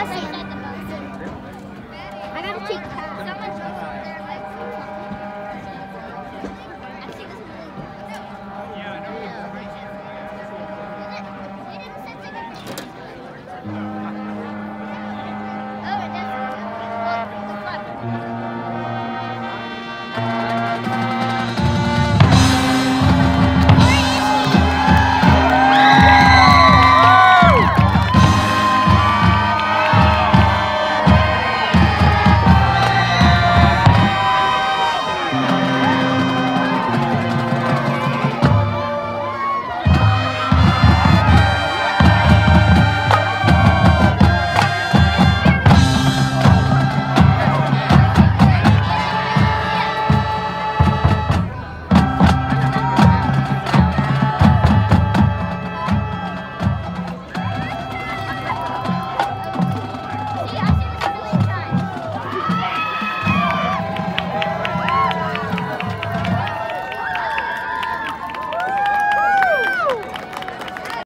I gotta take.